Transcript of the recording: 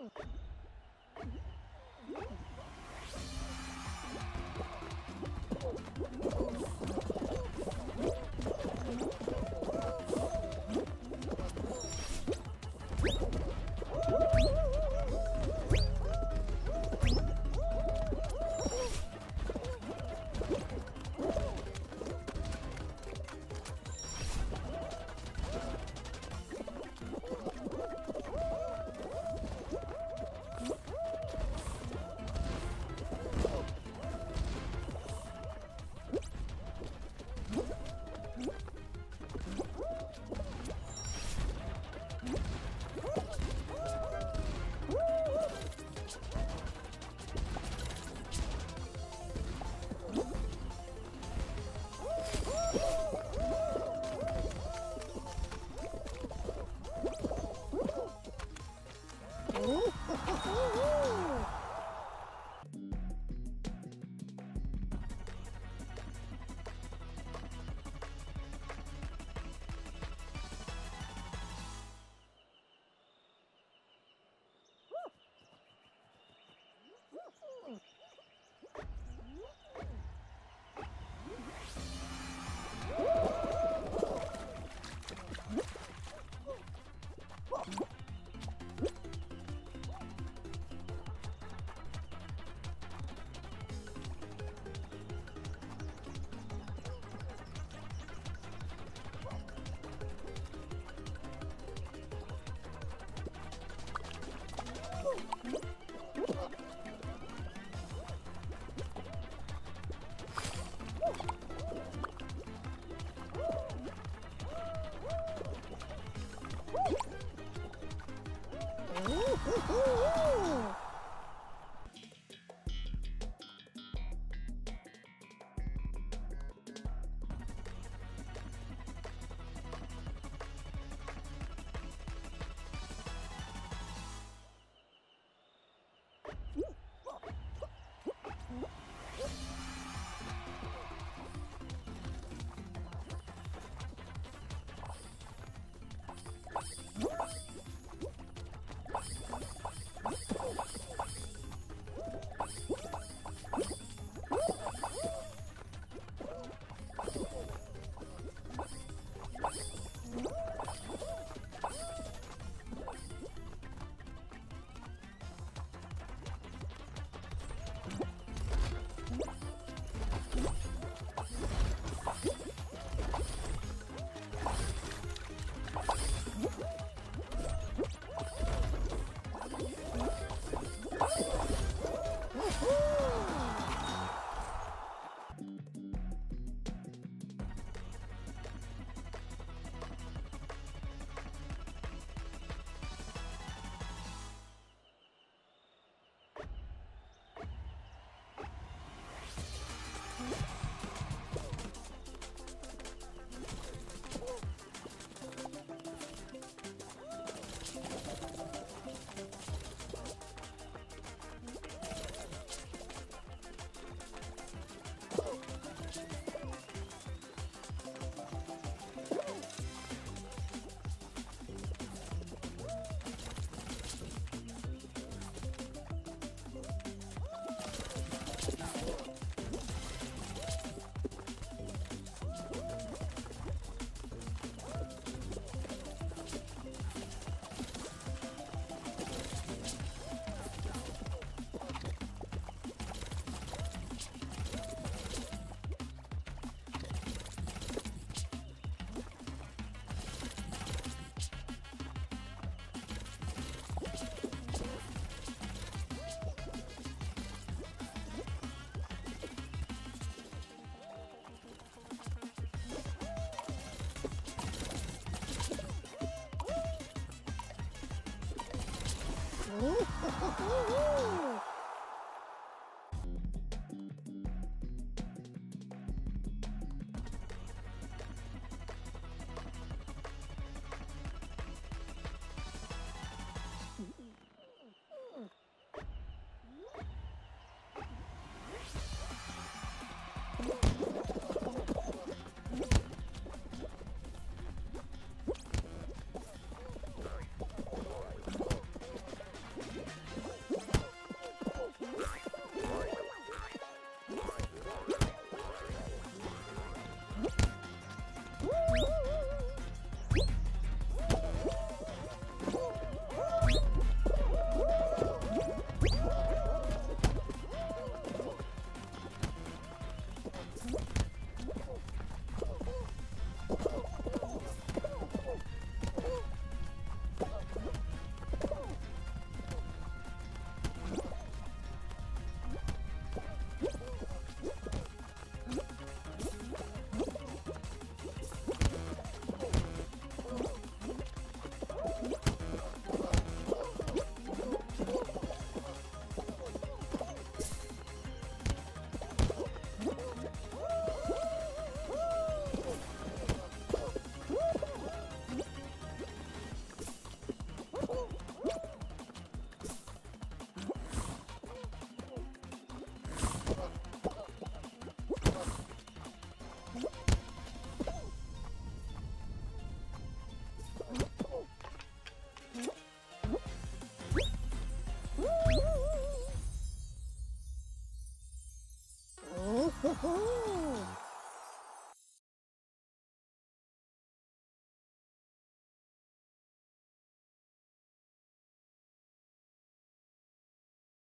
Oh, Ooh. にゅにゅ Woohoo!